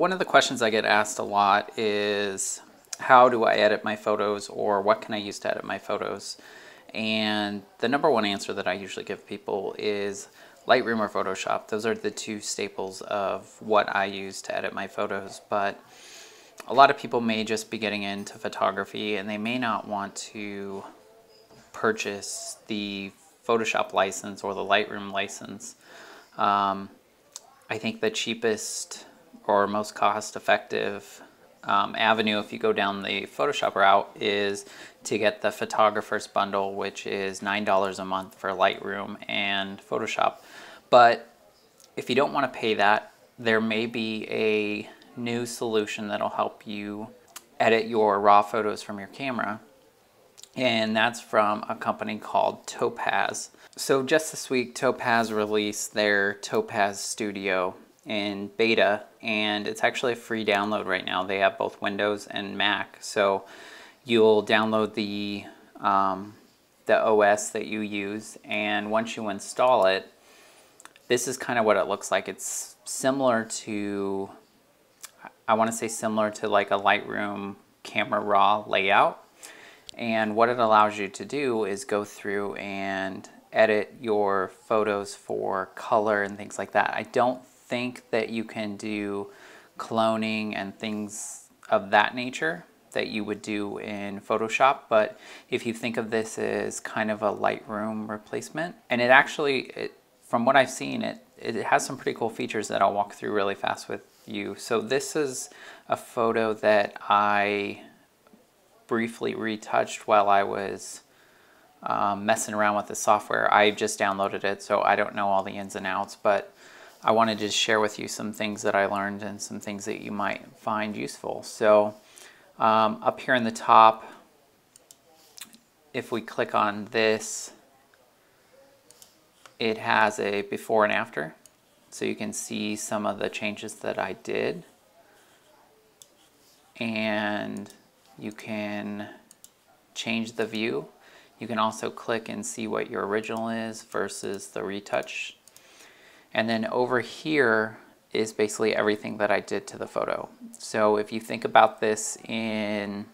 One of the questions I get asked a lot is how do I edit my photos or what can I use to edit my photos? And the number one answer that I usually give people is Lightroom or Photoshop. Those are the two staples of what I use to edit my photos. But a lot of people may just be getting into photography and they may not want to purchase the Photoshop license or the Lightroom license. Um, I think the cheapest or most cost effective um, avenue if you go down the Photoshop route is to get the photographer's bundle which is $9 a month for Lightroom and Photoshop but if you don't want to pay that there may be a new solution that'll help you edit your raw photos from your camera and that's from a company called Topaz. So just this week Topaz released their Topaz Studio in beta and it's actually a free download right now. They have both Windows and Mac. So you'll download the, um, the OS that you use and once you install it, this is kind of what it looks like. It's similar to, I want to say similar to like a Lightroom Camera Raw layout. And what it allows you to do is go through and edit your photos for color and things like that. I don't think that you can do cloning and things of that nature that you would do in Photoshop, but if you think of this as kind of a Lightroom replacement, and it actually, it, from what I've seen, it, it has some pretty cool features that I'll walk through really fast with you. So this is a photo that I briefly retouched while I was um, messing around with the software. I just downloaded it, so I don't know all the ins and outs, but I wanted to share with you some things that I learned and some things that you might find useful. So um, up here in the top, if we click on this, it has a before and after. So you can see some of the changes that I did. And you can change the view. You can also click and see what your original is versus the retouch and then over here is basically everything that I did to the photo. So if you think about this in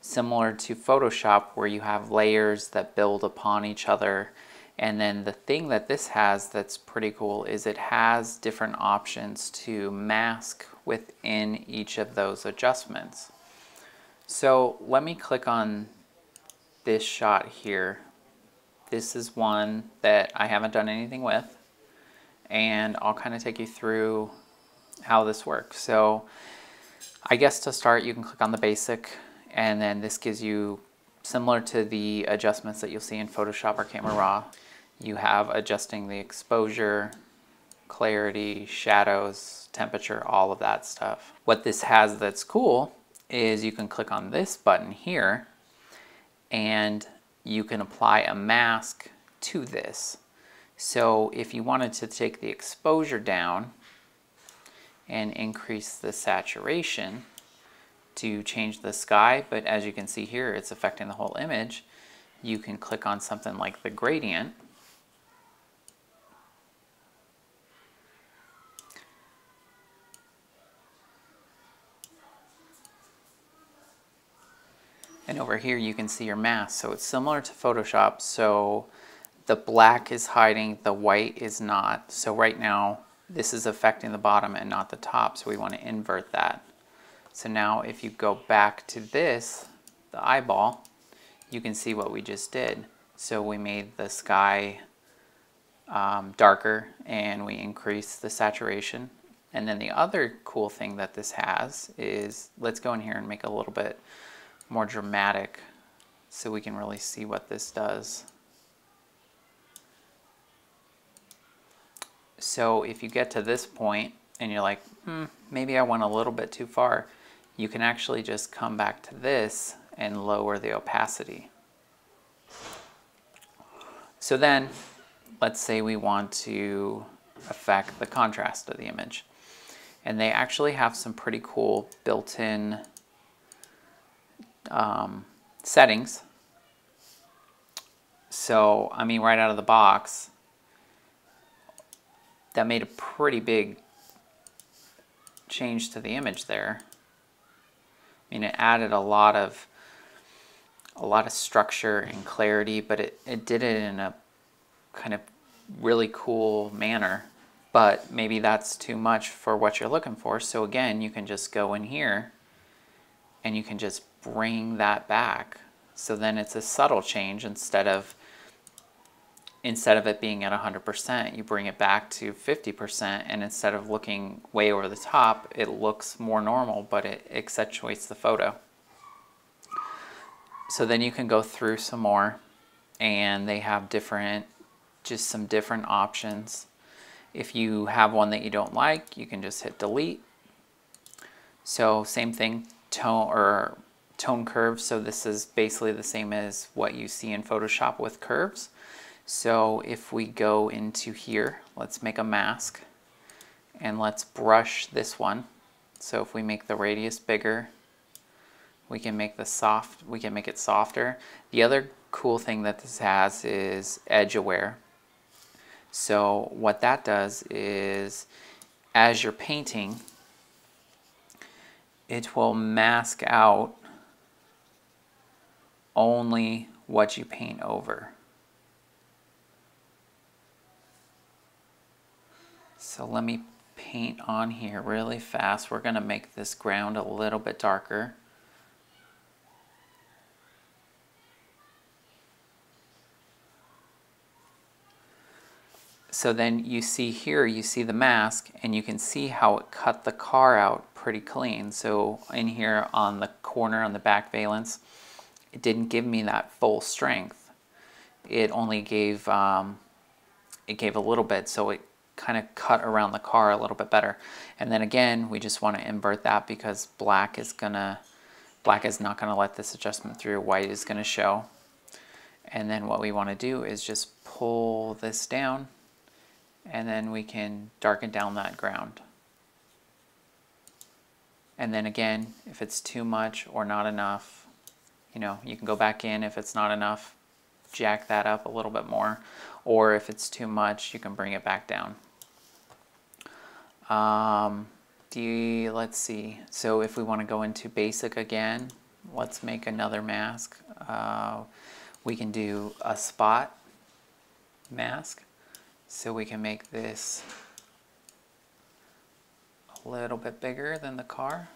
similar to Photoshop where you have layers that build upon each other and then the thing that this has that's pretty cool is it has different options to mask within each of those adjustments. So let me click on this shot here. This is one that I haven't done anything with and I'll kind of take you through how this works. So I guess to start you can click on the basic and then this gives you similar to the adjustments that you'll see in Photoshop or Camera Raw. You have adjusting the exposure, clarity, shadows, temperature, all of that stuff. What this has that's cool is you can click on this button here and you can apply a mask to this. So if you wanted to take the exposure down and increase the saturation to change the sky, but as you can see here, it's affecting the whole image, you can click on something like the gradient And over here you can see your mask. So it's similar to Photoshop. So the black is hiding, the white is not. So right now, this is affecting the bottom and not the top, so we want to invert that. So now if you go back to this, the eyeball, you can see what we just did. So we made the sky um, darker and we increased the saturation. And then the other cool thing that this has is, let's go in here and make a little bit more dramatic so we can really see what this does. So if you get to this point and you're like, hmm, maybe I went a little bit too far, you can actually just come back to this and lower the opacity. So then, let's say we want to affect the contrast of the image. And they actually have some pretty cool built-in um, settings. So, I mean, right out of the box, that made a pretty big change to the image there. I mean, it added a lot of a lot of structure and clarity, but it, it did it in a kind of really cool manner. But maybe that's too much for what you're looking for. So again, you can just go in here and you can just bring that back. So then it's a subtle change instead of instead of it being at 100%, you bring it back to 50%, and instead of looking way over the top, it looks more normal, but it accentuates the photo. So then you can go through some more, and they have different, just some different options. If you have one that you don't like, you can just hit delete. So same thing, tone or tone curves. So this is basically the same as what you see in Photoshop with curves. So if we go into here, let's make a mask and let's brush this one. So if we make the radius bigger, we can make the soft, we can make it softer. The other cool thing that this has is edge aware. So what that does is as you're painting, it will mask out only what you paint over. So let me paint on here really fast. We're going to make this ground a little bit darker. So then you see here, you see the mask and you can see how it cut the car out pretty clean. So in here on the corner on the back valence, it didn't give me that full strength. It only gave, um, it gave a little bit so it kind of cut around the car a little bit better. And then again, we just want to invert that because black is gonna, black is not gonna let this adjustment through, white is gonna show. And then what we want to do is just pull this down and then we can darken down that ground. And then again, if it's too much or not enough, you know, you can go back in if it's not enough, jack that up a little bit more, or if it's too much, you can bring it back down. Um, let's see. So if we want to go into basic again, let's make another mask. Uh, we can do a spot mask. So we can make this a little bit bigger than the car.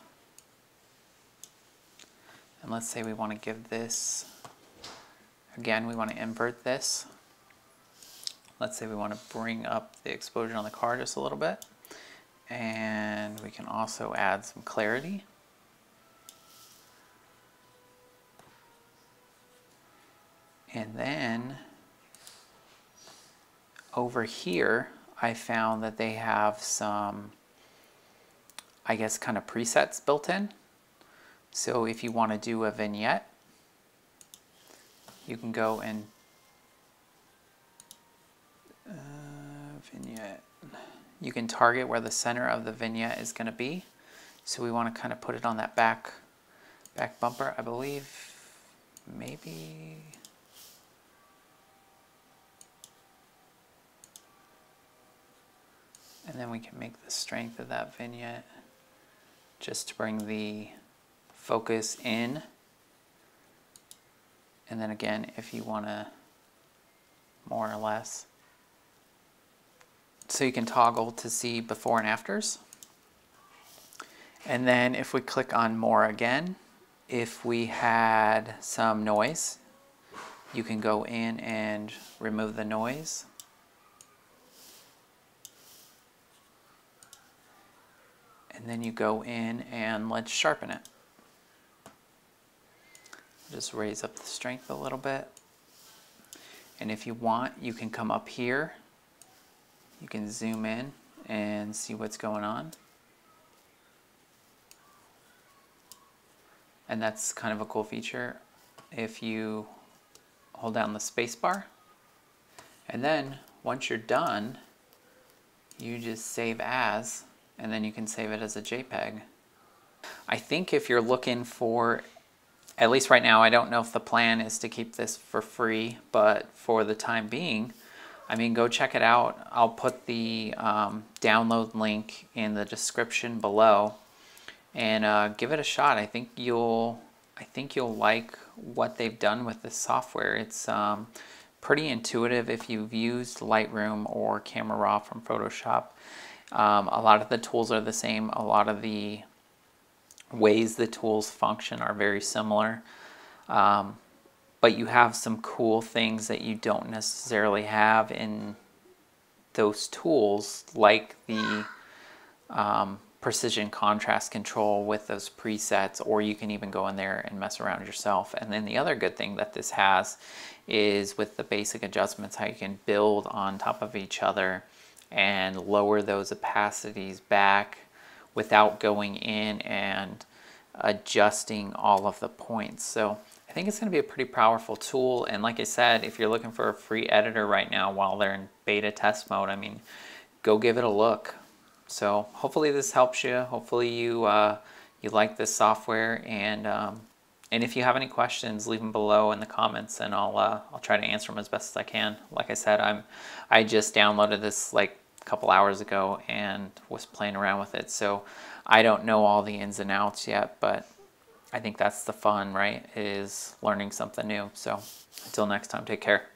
And let's say we want to give this, again, we want to invert this. Let's say we want to bring up the exposure on the car just a little bit. And we can also add some clarity. And then over here, I found that they have some, I guess, kind of presets built in. So if you want to do a vignette, you can go and uh, vignette you can target where the center of the vignette is going to be. So we want to kind of put it on that back, back bumper, I believe, maybe... And then we can make the strength of that vignette just to bring the focus in. And then again, if you want to more or less so you can toggle to see before and afters. And then if we click on more again, if we had some noise, you can go in and remove the noise. And then you go in and let's sharpen it. Just raise up the strength a little bit. And if you want, you can come up here you can zoom in and see what's going on. And that's kind of a cool feature if you hold down the spacebar. And then once you're done, you just save as, and then you can save it as a JPEG. I think if you're looking for, at least right now, I don't know if the plan is to keep this for free, but for the time being, I mean, go check it out. I'll put the um, download link in the description below, and uh, give it a shot. I think you'll, I think you'll like what they've done with this software. It's um, pretty intuitive if you've used Lightroom or Camera Raw from Photoshop. Um, a lot of the tools are the same. A lot of the ways the tools function are very similar. Um, but you have some cool things that you don't necessarily have in those tools, like the um, precision contrast control with those presets, or you can even go in there and mess around yourself. And then the other good thing that this has is with the basic adjustments, how you can build on top of each other and lower those opacities back without going in and adjusting all of the points. So I think it's going to be a pretty powerful tool. And like I said, if you're looking for a free editor right now while they're in beta test mode, I mean, go give it a look. So hopefully this helps you. Hopefully you uh, you like this software. And um, and if you have any questions, leave them below in the comments, and I'll uh, I'll try to answer them as best as I can. Like I said, I'm I just downloaded this like a couple hours ago and was playing around with it. So I don't know all the ins and outs yet, but I think that's the fun, right? Is learning something new. So until next time, take care.